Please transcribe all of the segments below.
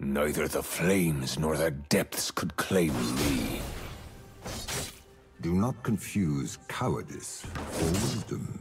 Neither the flames nor the depths could claim me. Do not confuse cowardice or wisdom.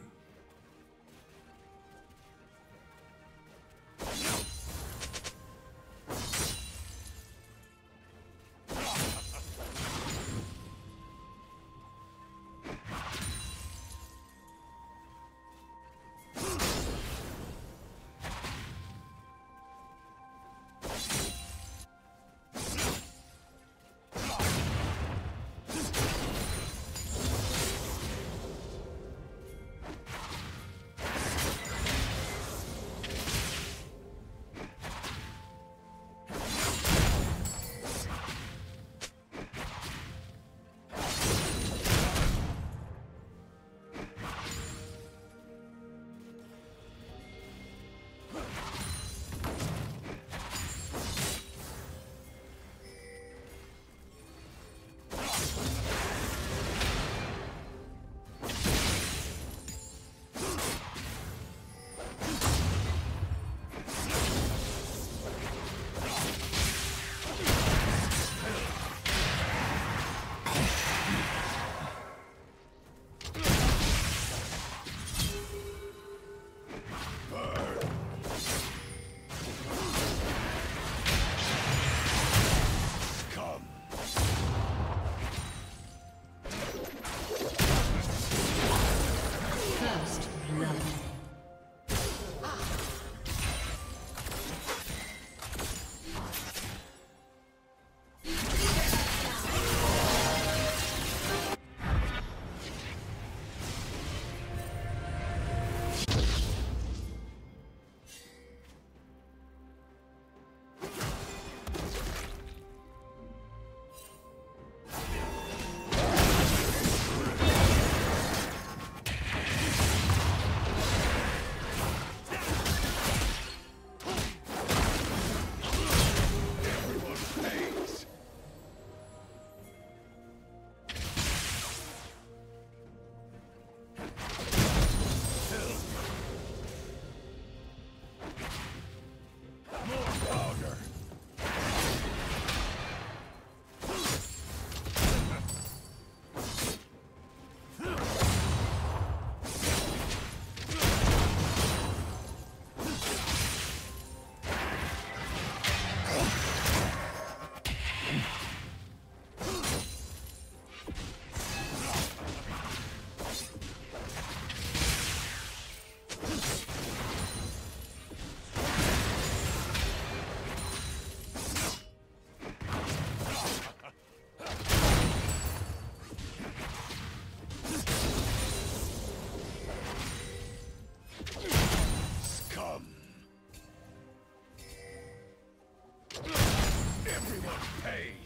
blood. of pain.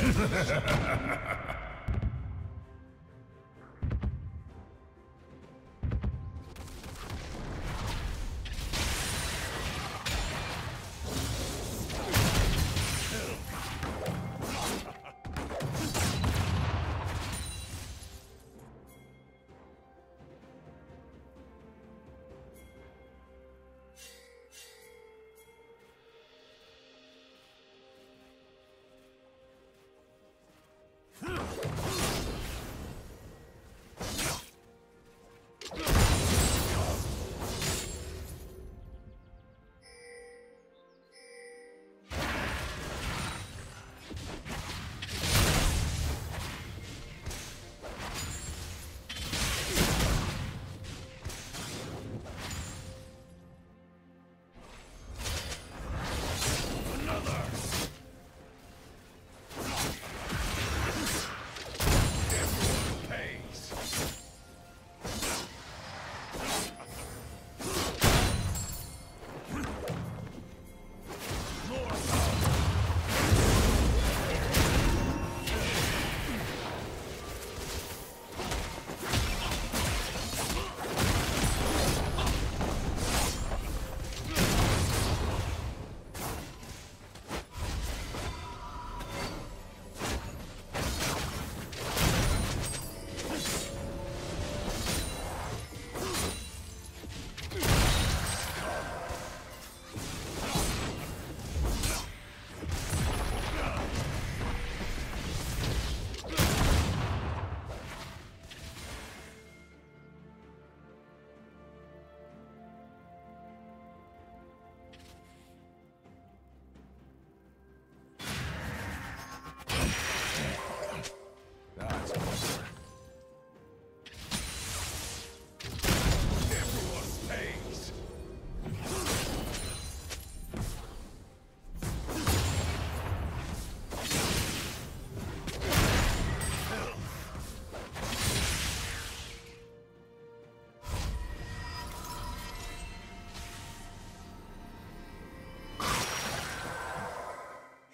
Ha ha ha ha ha!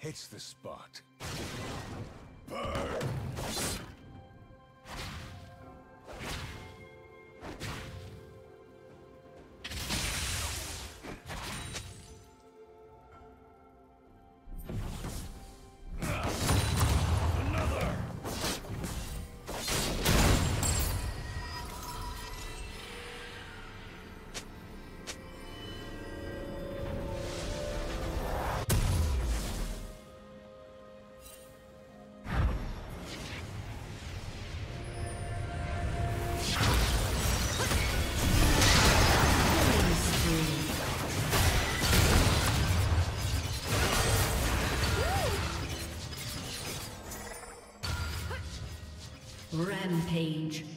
Hits the spot. Rampage.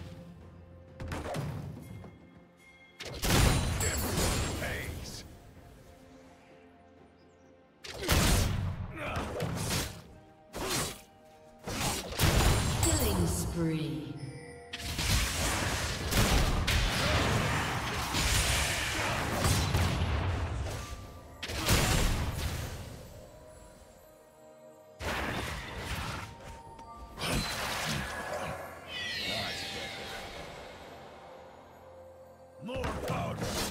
Thank you.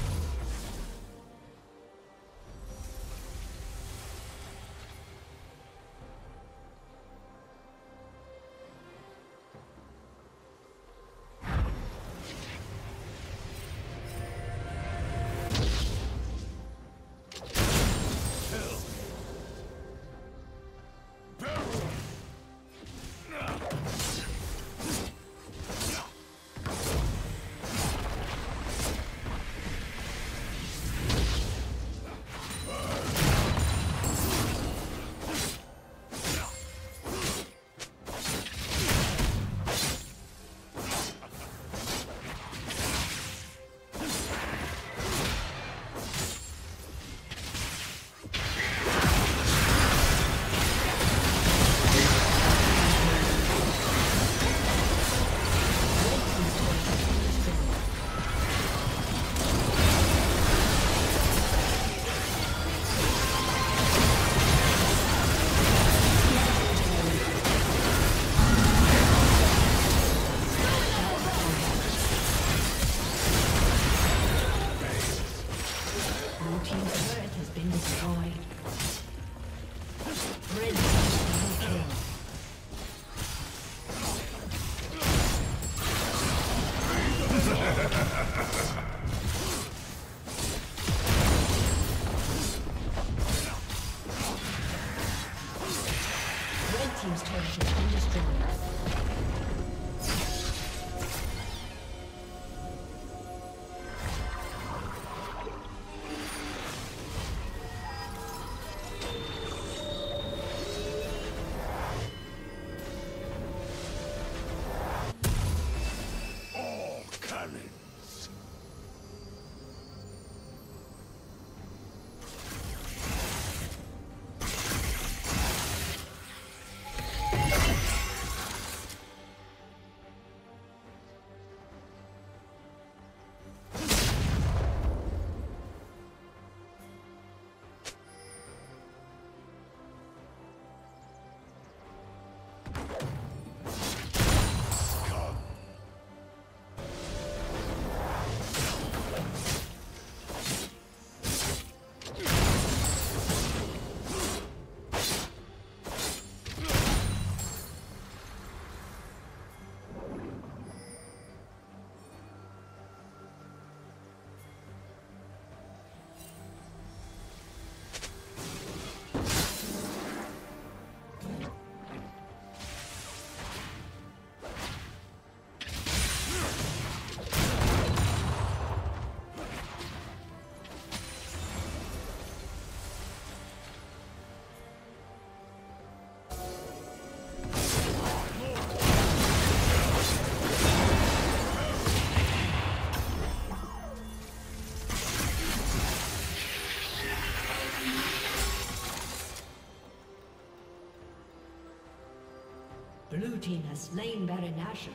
Team has slain Baron Nashor.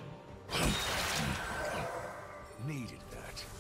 Needed that.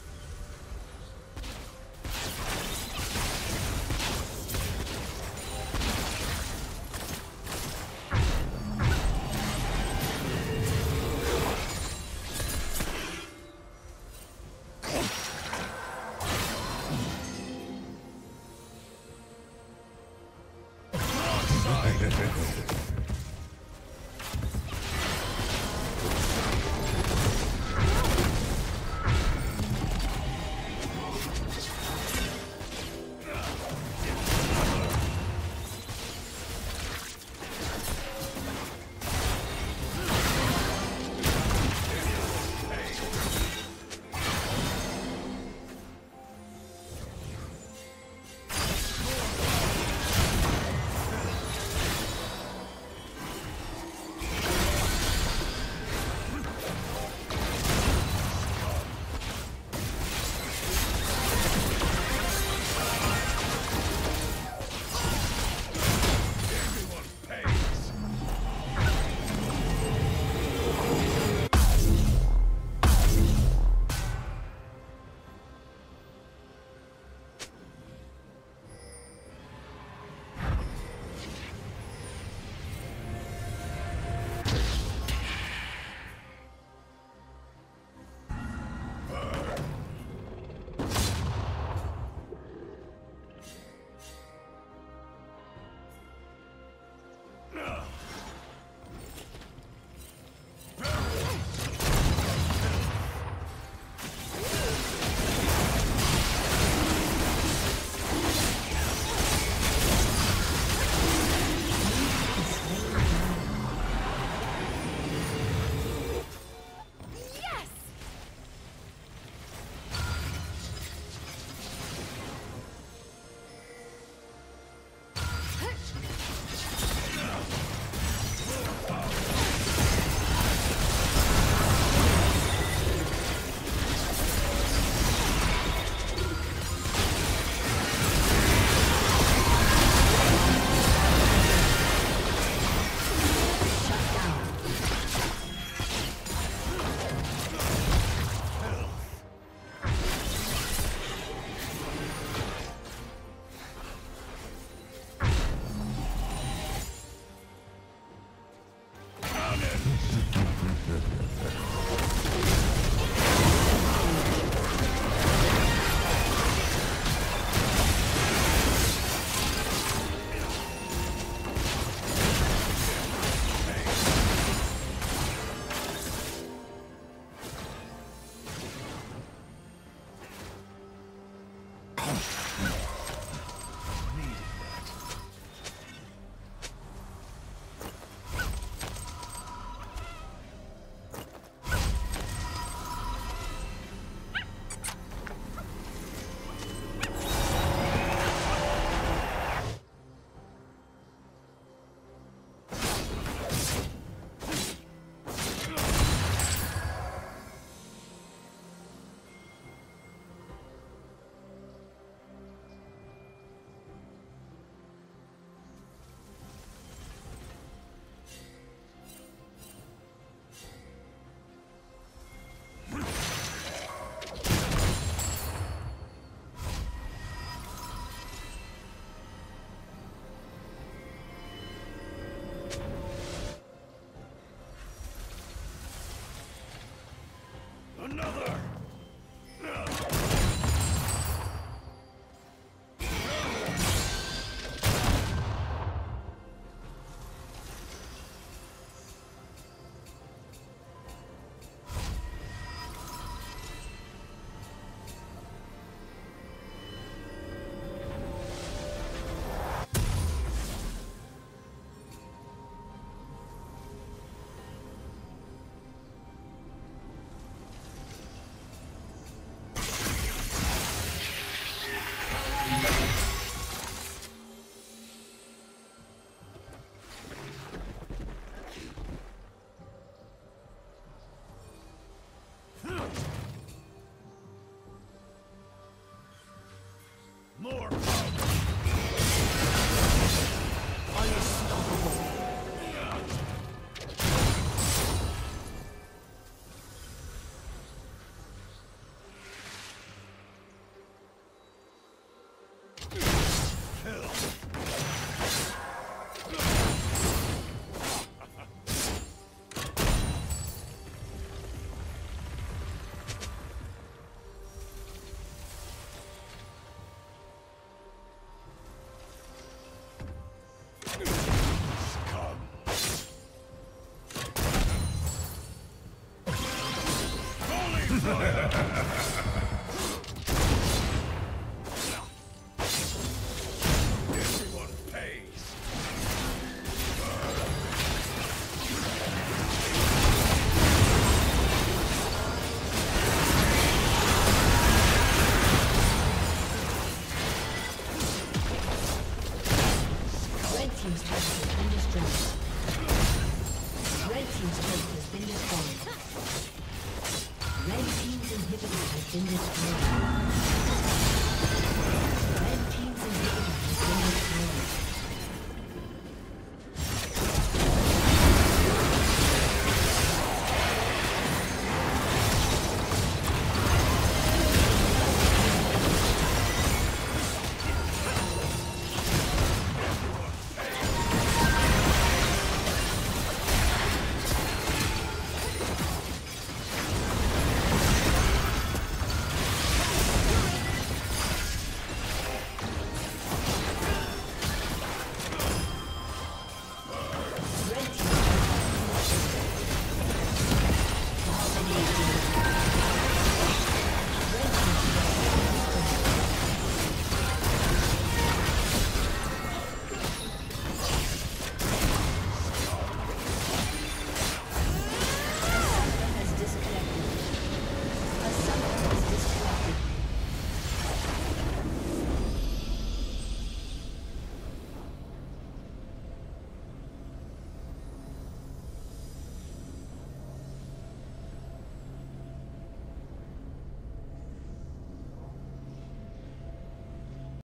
another!